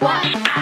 what?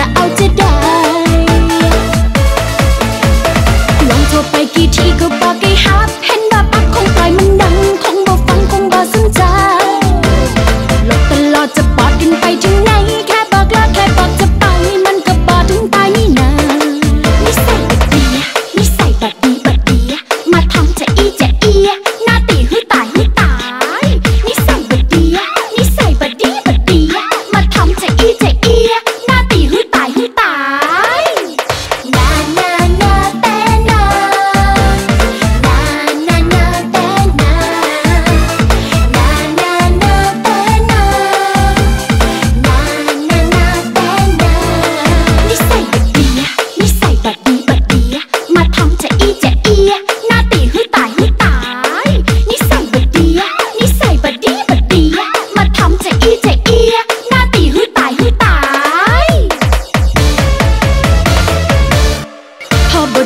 the outer it.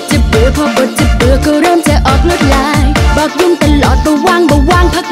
ดจะเบื่อพอปวดจะเบื่อก็เริ่มจะออกลวดลาย บอกยุ่งตลอดระวังระวางพัก